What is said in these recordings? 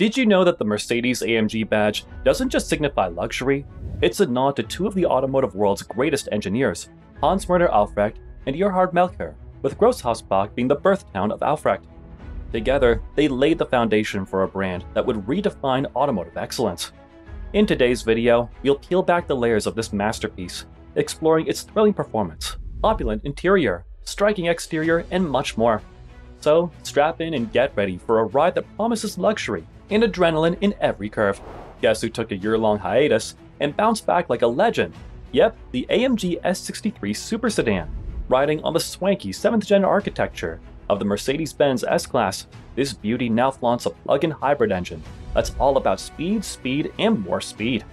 Did you know that the Mercedes AMG badge doesn't just signify luxury? It's a nod to two of the automotive world's greatest engineers, Hans Werner Aufrecht and Gerhard Melcher, with Grossaspach being the birth town of Aufrecht. Together, they laid the foundation for a brand that would redefine automotive excellence. In today's video, we'll peel back the layers of this masterpiece, exploring its thrilling performance, opulent interior, striking exterior, and much more. So, strap in and get ready for a ride that promises luxury and adrenaline in every curve. Guess who took a year long hiatus and bounced back like a legend? Yep, the AMG S63 Super Sedan, riding on the swanky 7th gen architecture of the Mercedes Benz S Class. This beauty now flaunts a plug in hybrid engine that's all about speed, speed, and more speed.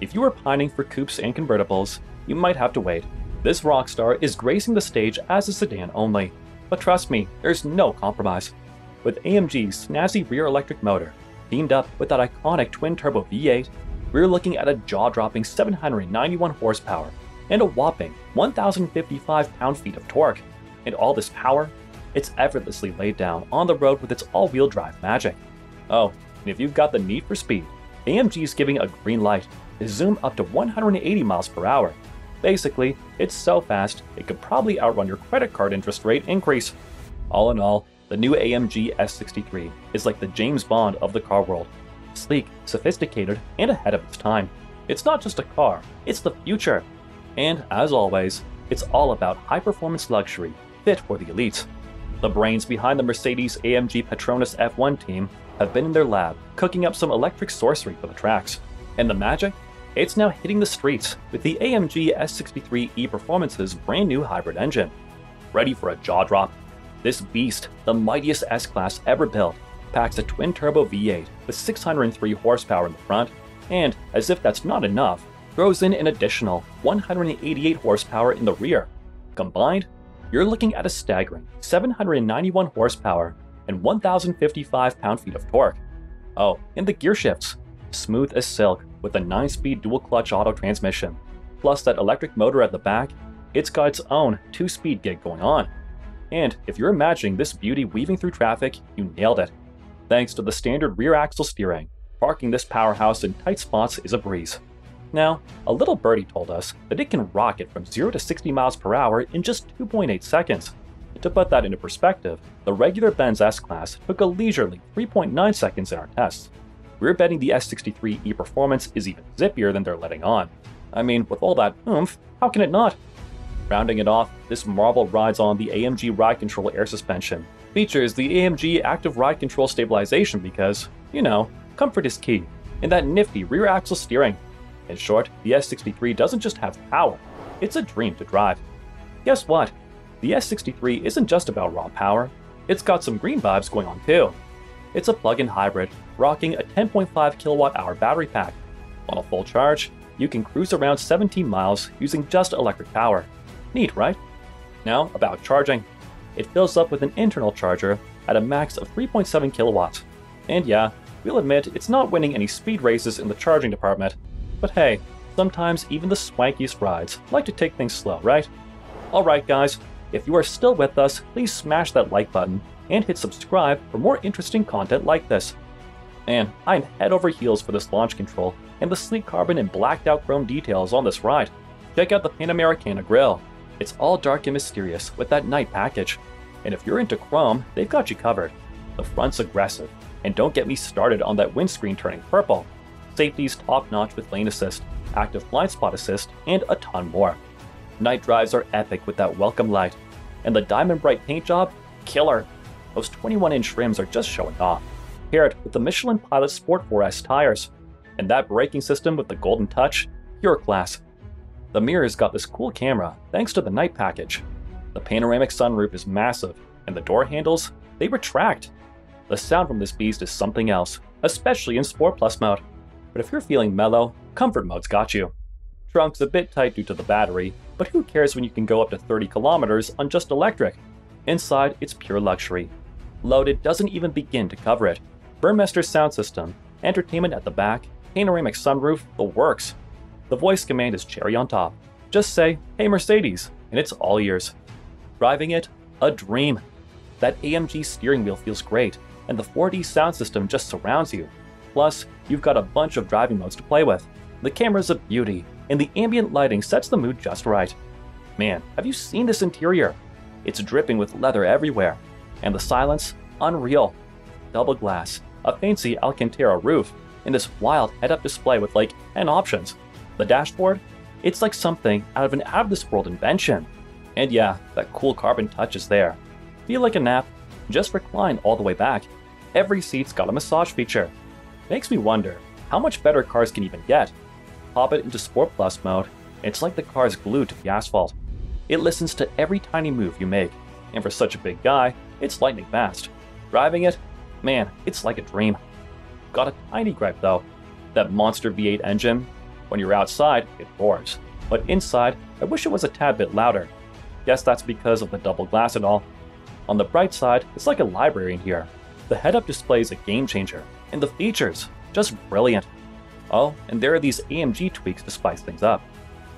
If you are pining for coupes and convertibles, you might have to wait. This rock star is gracing the stage as a sedan only, but trust me, there's no compromise. With AMG's snazzy rear electric motor, teamed up with that iconic twin-turbo V8, we're looking at a jaw-dropping 791 horsepower and a whopping 1,055 pound-feet of torque. And all this power, it's effortlessly laid down on the road with its all-wheel drive magic. Oh, and if you've got the need for speed, AMG is giving a green light to zoom up to 180 miles per hour. Basically, it's so fast it could probably outrun your credit card interest rate increase. All in all, the new AMG S63 is like the James Bond of the car world. Sleek, sophisticated, and ahead of its time. It's not just a car, it's the future. And as always, it's all about high performance luxury fit for the elite. The brains behind the Mercedes AMG Petronas F1 team have been in their lab cooking up some electric sorcery for the tracks. And the magic? It's now hitting the streets with the AMG S63 E Performance's brand new hybrid engine. Ready for a jaw drop? This beast, the mightiest S Class ever built, packs a twin turbo V8 with 603 horsepower in the front, and, as if that's not enough, throws in an additional 188 horsepower in the rear. Combined, you're looking at a staggering 791 horsepower and 1,055 pound-feet of torque. Oh, and the gear shifts, smooth as silk with a 9-speed dual-clutch auto transmission. Plus that electric motor at the back, it's got its own 2-speed gig going on. And if you're imagining this beauty weaving through traffic, you nailed it. Thanks to the standard rear axle steering, parking this powerhouse in tight spots is a breeze. Now, a little birdie told us that it can rocket from 0 to 60 miles per hour in just 2.8 seconds. To put that into perspective, the regular Benz S-Class took a leisurely 3.9 seconds in our tests. We're betting the S63 E-Performance is even zippier than they're letting on. I mean, with all that oomph, how can it not? Rounding it off, this marvel rides on the AMG Ride Control air suspension. Features the AMG Active Ride Control stabilization because, you know, comfort is key, and that nifty rear axle steering. In short, the S63 doesn't just have power, it's a dream to drive. Guess what? The S63 isn't just about raw power, it's got some green vibes going on too. It's a plug-in hybrid, rocking a 10.5 kilowatt hour battery pack. On a full charge, you can cruise around 17 miles using just electric power. Neat, right? Now, about charging. It fills up with an internal charger at a max of 3.7 kilowatts. And yeah, we'll admit it's not winning any speed races in the charging department. But hey, sometimes even the swankiest rides like to take things slow, right? Alright guys, if you are still with us, please smash that like button and hit subscribe for more interesting content like this. And I'm head over heels for this launch control and the sleek carbon and blacked out chrome details on this ride. Check out the Panamericana grille. It's all dark and mysterious with that night package. And if you're into chrome, they've got you covered. The front's aggressive, and don't get me started on that windscreen turning purple. Safety's top notch with lane assist, active blind spot assist, and a ton more. Night drives are epic with that welcome light, and the diamond bright paint job, killer. Those 21 inch rims are just showing off. Paired with the Michelin Pilot Sport 4S tires, and that braking system with the golden touch, pure class. The mirrors got this cool camera thanks to the night package. The panoramic sunroof is massive, and the door handles, they retract. The sound from this beast is something else, especially in Sport Plus mode. But if you're feeling mellow, Comfort mode's got you. Trunk's a bit tight due to the battery, but who cares when you can go up to 30 kilometers on just electric? Inside, it's pure luxury. Loaded doesn't even begin to cover it. Burmester sound system, entertainment at the back, panoramic sunroof, the works. The voice command is cherry on top. Just say, hey Mercedes, and it's all yours. Driving it, a dream. That AMG steering wheel feels great, and the 4D sound system just surrounds you. Plus, you've got a bunch of driving modes to play with. The camera's a beauty, and the ambient lighting sets the mood just right. Man, have you seen this interior? It's dripping with leather everywhere, and the silence, unreal. Double glass, a fancy Alcantara roof, and this wild head-up display with like 10 options. The dashboard, it's like something out of an out-of-this-world invention. And yeah, that cool carbon touch is there. Feel like a nap? Just recline all the way back. Every seat's got a massage feature. Makes me wonder, how much better cars can even get? Pop it into Sport Plus mode, it's like the car's glued to the asphalt. It listens to every tiny move you make, and for such a big guy, it's lightning fast. Driving it, man, it's like a dream. Got a tiny gripe though. That monster V8 engine, when you're outside, it roars. But inside, I wish it was a tad bit louder. Guess that's because of the double glass and all. On the bright side, it's like a library in here. The head-up display is a game changer, and the features, just brilliant. Oh, and there are these AMG tweaks to spice things up.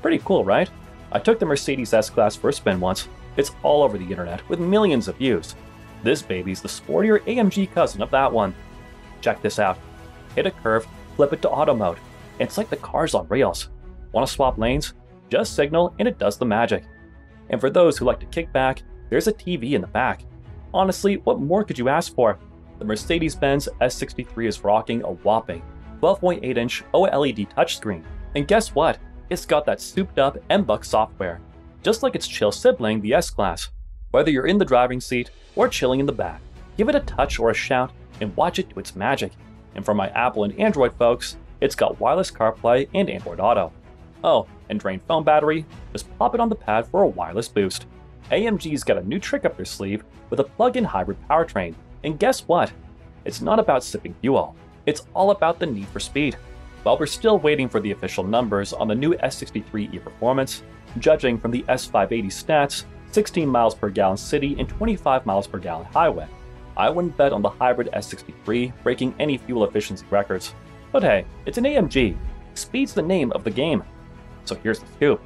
Pretty cool, right? I took the Mercedes S-Class for a spin once. It's all over the internet with millions of views. This baby's the sportier AMG cousin of that one. Check this out. Hit a curve, flip it to auto mode. It's like the car's on rails. Want to swap lanes? Just signal and it does the magic. And for those who like to kick back, there's a TV in the back. Honestly, what more could you ask for? The Mercedes-Benz S63 is rocking a whopping 12.8-inch OLED touchscreen. And guess what? It's got that souped-up MBUX software, just like its chill sibling, the S-Class. Whether you're in the driving seat or chilling in the back, give it a touch or a shout and watch it do its magic. And for my Apple and Android folks, it's got wireless CarPlay and Android Auto. Oh, and drained phone battery, just pop it on the pad for a wireless boost. AMG's got a new trick up their sleeve with a plug-in hybrid powertrain. And guess what? It's not about sipping fuel. It's all about the need for speed. While we're still waiting for the official numbers on the new S63 e-Performance, judging from the S580 stats, 16 miles per gallon city and 25 miles per gallon highway, I wouldn't bet on the hybrid S63 breaking any fuel efficiency records. But hey, it's an AMG. Speed's the name of the game. So here's the scoop.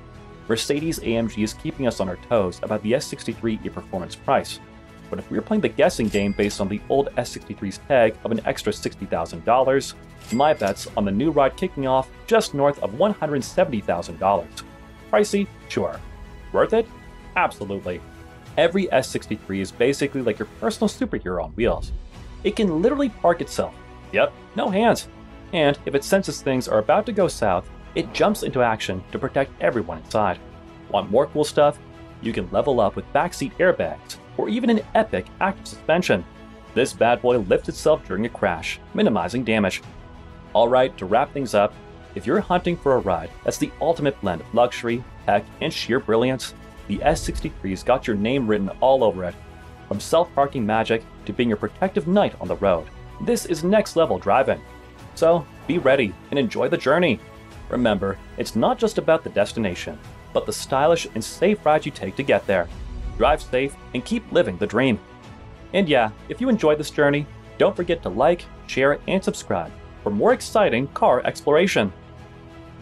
Mercedes AMG is keeping us on our toes about the S63 e-Performance price. But if we were playing the guessing game based on the old S63's tag of an extra $60,000, my bet's on the new ride kicking off just north of $170,000. Pricey? Sure. Worth it? Absolutely. Every S63 is basically like your personal superhero on wheels. It can literally park itself. Yep, no hands. And if it senses things are about to go south, it jumps into action to protect everyone inside. Want more cool stuff? You can level up with backseat airbags, or even an epic active suspension. This bad boy lifts itself during a crash, minimizing damage. Alright, to wrap things up, if you're hunting for a ride that's the ultimate blend of luxury, tech, and sheer brilliance, the S63's got your name written all over it. From self-parking magic to being your protective knight on the road, this is next level driving. So, be ready and enjoy the journey. Remember, it's not just about the destination, but the stylish and safe ride you take to get there. Drive safe and keep living the dream. And yeah, if you enjoyed this journey, don't forget to like, share, and subscribe for more exciting car exploration.